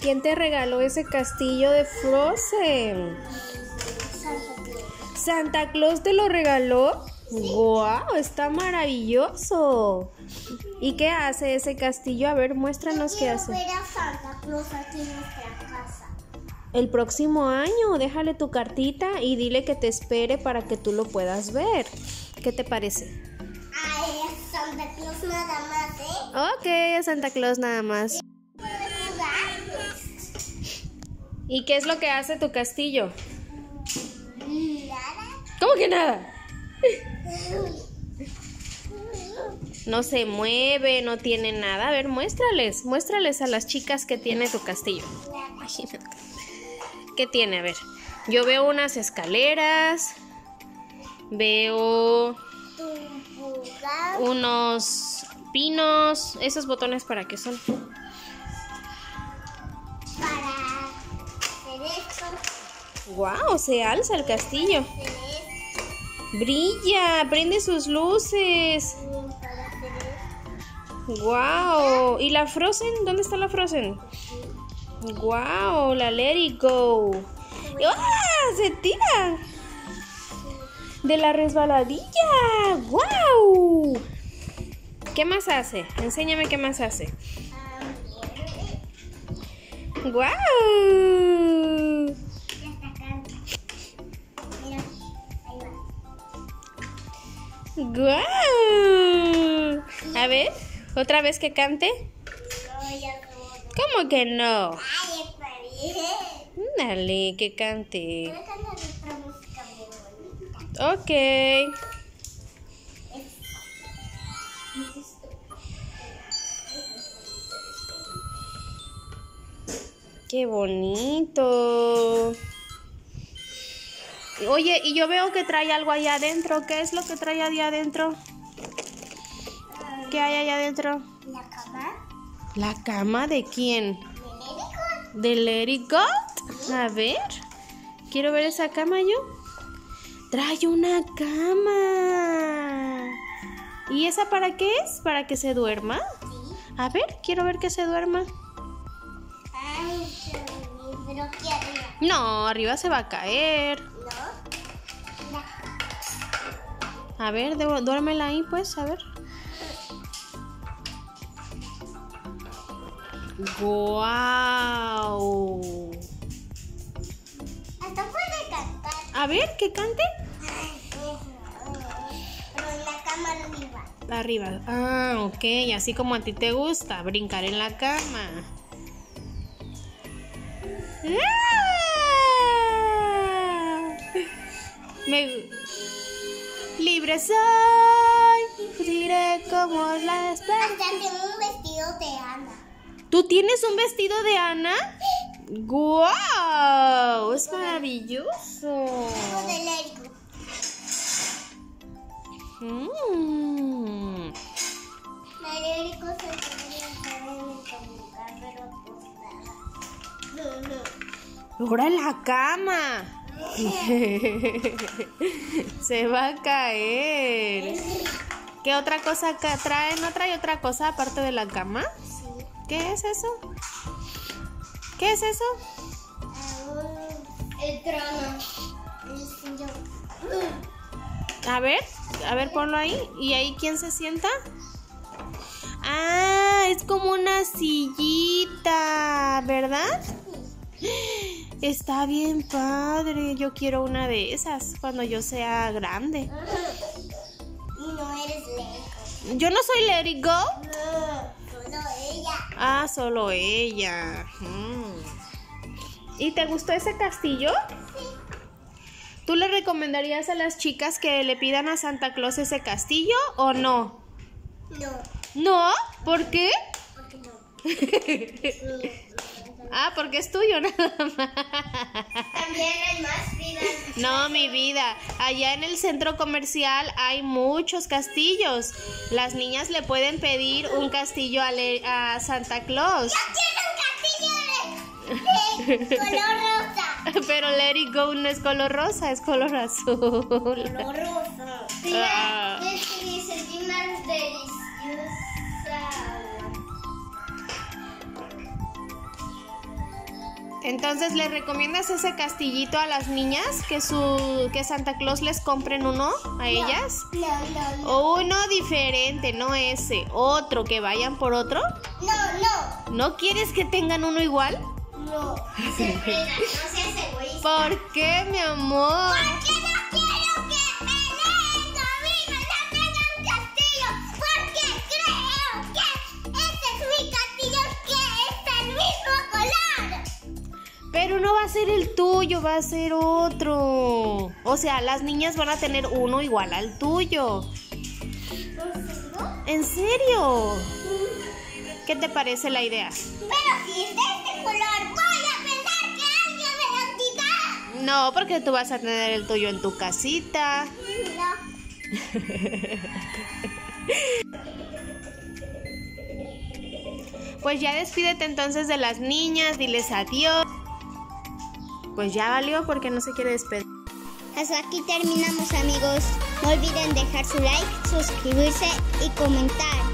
¿Quién te regaló ese castillo de Frozen? Santa Claus. ¿Santa Claus te lo regaló? ¡Guau! Está maravilloso. ¿Y qué hace ese castillo? A ver, muéstranos qué hace. Santa Claus aquí en. El próximo año, déjale tu cartita y dile que te espere para que tú lo puedas ver. ¿Qué te parece? Ay, es Santa Claus nada más, ¿eh? Ok, a Santa Claus nada más. ¿Y qué es lo que hace tu castillo? Nada. ¿Cómo que nada? No se mueve, no tiene nada. A ver, muéstrales, muéstrales a las chicas que tiene tu castillo. ¿Qué tiene? A ver, yo veo unas escaleras, veo unos pinos. ¿Esos botones para qué son? Para hacer esto, ¡Wow! Se alza el castillo. Brilla, prende sus luces. ¡Wow! ¿Y la Frozen? ¿Dónde está la Frozen? ¡Wow! La Let It Go. ¡Ah! ¡Se tira! De la resbaladilla. ¡Wow! ¿Qué más hace? Enséñame qué más hace. ¡Wow! ¡Guau! A ver, otra vez que cante. ¿Cómo que no? Ay, está bien. Dale, que cante. Ok. Qué bonito. Oye, y yo veo que trae algo allá adentro. ¿Qué es lo que trae allá adentro? ¿Qué hay allá adentro? La cama. ¿La cama de quién? ¿De médico? ¿De Let It Go? A ver. Quiero ver esa cama yo. Trae una cama. ¿Y esa para qué es? ¿Para que se duerma? Sí. A ver, quiero ver que se duerma. No, arriba se va a caer. A ver, du- duérmela ahí, pues, a ver. ¡Guau! Hasta puede cantar. A ver, que cante. Pero en la cama arriba. Arriba. Ah, ok. Así como a ti te gusta, brincar en la cama. ¡Ah! Me... Libre soy, diré como la desperté. ¿Tú tienes un vestido de Ana? ¡Guau! Es maravilloso. Mm. Ahora la cama. Se va a caer. ¿Qué otra cosa ca- trae? ¿No trae otra cosa aparte de la cama? ¿Qué es eso? ¿Qué es eso? Ah, El trono. A ver, a ver, ponlo ahí. ¿Y ahí quién se sienta? Ah, es como una sillita, ¿verdad? Está bien padre. Yo quiero una de esas cuando yo sea grande. Y no eres Lego. Yo no soy Let It Go. No. Ah, solo ella. Mm. ¿Y te gustó ese castillo? ¿Tú le recomendarías a las chicas que le pidan a Santa Claus ese castillo o no? No, ¿No? ¿Por qué? porque no. Ah, porque es tuyo nada más. También hay más vidas. No, mi vida. Allá en el centro comercial hay muchos castillos. Las niñas le pueden pedir un castillo a, Le- a Santa Claus. Yo quiero un castillo de, de color rosa. Pero Let It Go no es color rosa, es color azul. Color rosa. Ah. Entonces, ¿le recomiendas ese castillito a las niñas? ¿Que, su, que Santa Claus les compren uno a ellas? No, no, no. O uno diferente, no ese. Otro, que vayan por otro. No, ¿No quieres que tengan uno igual? no. No. Se frena, no seas egoísta. ¿Por qué, mi amor? Porque no ser el tuyo, va a ser otro. O sea, las niñas van a tener uno igual al tuyo. ¿En serio? ¿Qué te parece la idea? Pero si es de este color, voy a pensar que alguien me lo quita. No, porque tú vas a tener el tuyo en tu casita. No. Pues ya despídete entonces de las niñas, diles adiós. Pues ya valió porque no se quiere despedir. Hasta aquí terminamos amigos. No olviden dejar su like, suscribirse y comentar.